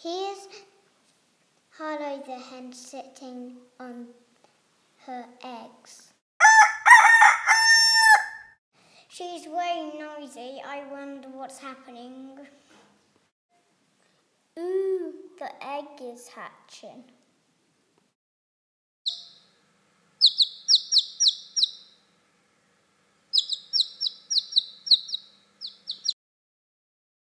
Here's Harlow the hen sitting on her eggs. She's very noisy. I wonder what's happening. Ooh, the egg is hatching.